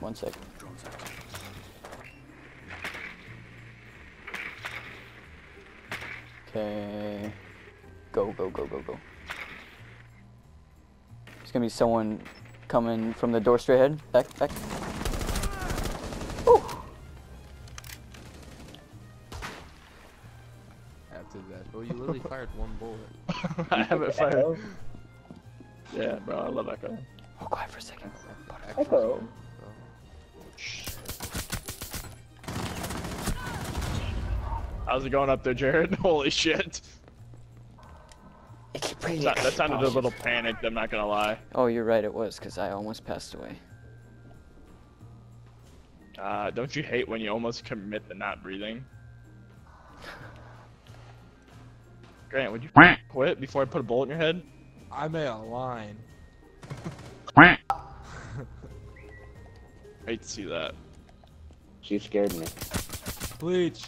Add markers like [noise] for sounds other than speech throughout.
one sec. Okay. Go, go, go, go, go. There's gonna be someone coming from the door straight ahead. Back, back. Ooh. After that, oh, you literally [laughs] fired one bullet. [laughs] I haven't fired. Yeah, bro, I love Echo. Oh, quiet for a second. Echo. How's it going up there, Jared? [laughs] Holy shit. It keep That, that sounded a little panicked, I'm not gonna lie. Oh, you're right, it was, because I almost passed away. Uh, don't you hate when you almost commit to not breathing? Grant, would you quit before I put a bullet in your head? I made a line. [laughs] I hate to see that. She scared me. Bleach.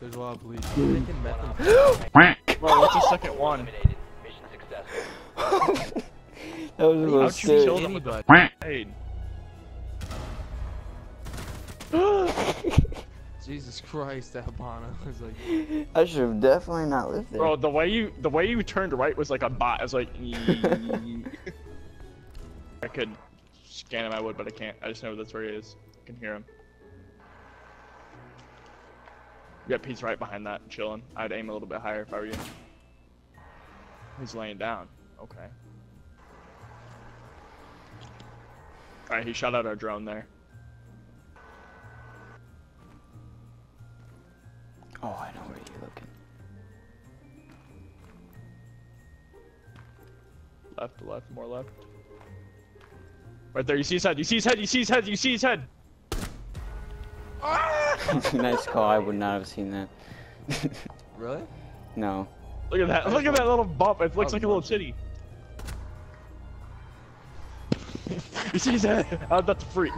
There's a lot of bleach. [gasps] Bro, what's the second one? [laughs] That was a little How'd you kill them with that? [gasps] Jesus Christ, that Habana [laughs] was like. I should have definitely not lived there. bro, the way you the way you turned right was like a bot. I was like, [laughs] I could scan him, I would, but I can't. I just know that's where he is. I can hear him. Yep, he's right behind that, chilling. I'd aim a little bit higher if I were you. He's laying down. Okay. Alright, he shot out our drone there. Oh, I know where you're looking. Left, left, more left. Right there, you see his head, you see his head, you see his head, you see his head! [laughs] nice call. I would not have seen that. [laughs] Really? no. Look at that, look at that little bump, it looks Oh, like a little chitty. [laughs] you see his head? Oh, that's a freak.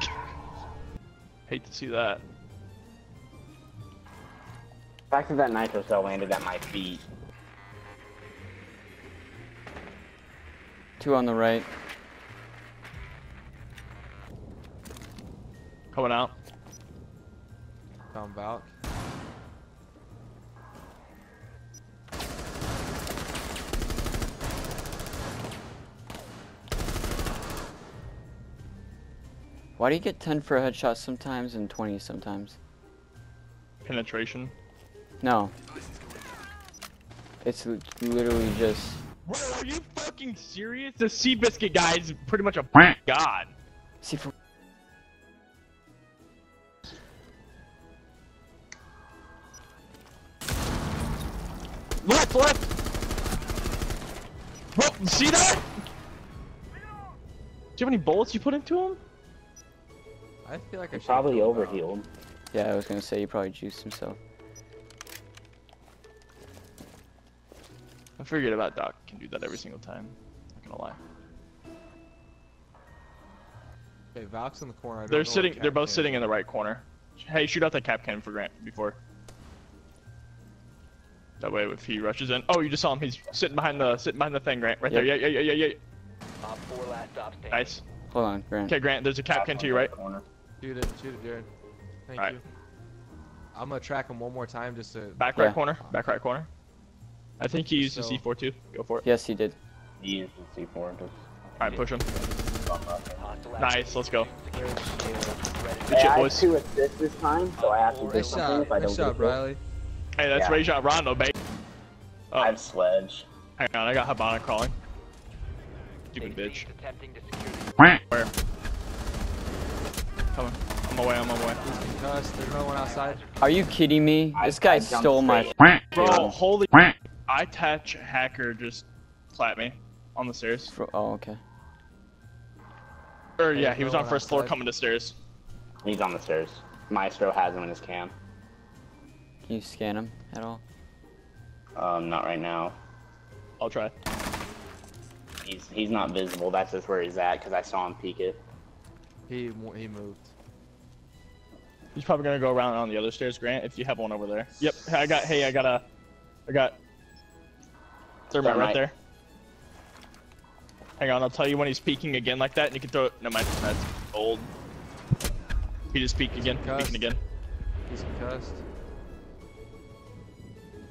Hate to see that. The fact that that nitro cell landed at my feet. Two on the right. Coming out. Found Valk. Why do you get 10 for a headshot sometimes and 20 sometimes? Penetration. No. It's literally just. Bro, are you fucking serious? The Seabiscuit guy is pretty much a god. See for. Left, left! Bro, you see that? Do you have any bullets you put into him? I feel like I He should probably overhealed. Yeah, I was gonna say he probably juiced himself. I figured about Doc can do that every single time. Not gonna lie. Okay, Valk's in the corner. I don't They're know sitting. They're both Cap sitting in the right corner. Hey, shoot out that cap cannon for Grant before. That way, if he rushes in. Oh, you just saw him. He's sitting behind the sitting behind the thing, Grant. Right there. Yeah, yeah, yeah, yeah, yeah. Op 4 last stop standing. Nice. Hold on, Grant. Okay, Grant. There's a cap can to your right. Corner. Shoot it, shoot it, Jared. Thank Alright. you. I'm gonna track him one more time just to. Back right Yeah. corner. Back right corner. I think he used the C4 too. Go for it. Yes, he did. He used the C4 to. All right, push him. Nice. Let's go. activity. Ready Good Hey, shit, I boys. have two assists this time, so I have to do Nice something shot, if I don't shot, get a kill. Riley. Hey, that's Yeah. Rajon Rondo, babe. Oh, I have Sledge. hang on. I got Habana crawling. Stupid bitch. Attempting to secure the Where? Coming. I'm away. I'm away. He's concussed. There's no one outside. Are you kidding me? This guy I jumped stole my. Bro, holy. I touch hacker just clapped me on the stairs. Fro- oh, okay. Or yeah, he was on first floor coming to stairs. He's on the stairs. Maestro has him in his cam. Can you scan him at all? Um, not right now. I'll try. He's he's not visible. That's just where he's at because I saw him peek it. He he moved. He's probably gonna go around on the other stairs, Grant, if you have one over there. Yep. I got. Hey, I got a. I got. Thermite right Thermite. there. Hang on, I'll tell you when he's peeking again like that, and you can throw it. No, mind, that's old. He just peeked again. Peeking again. He's concussed.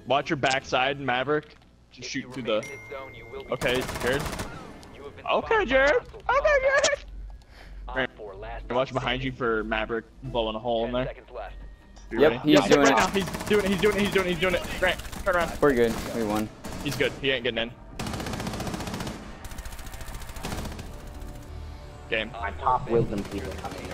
Watch your backside, Maverick. Just shoot through the. zone, you will be Okay. Jared. You have been Okay, spotted by Jared. Okay, Jared. Right. four, last And watch behind you for Maverick blowing a hole in there. seconds left. You Yep, ready? he's Yeah, doing right it. now. He's doing it. He's doing it. He's doing it. He's doing it. Grant, turn around. We're good. We won. He's good. He ain't getting in. Game. My top wisdom teeth are coming.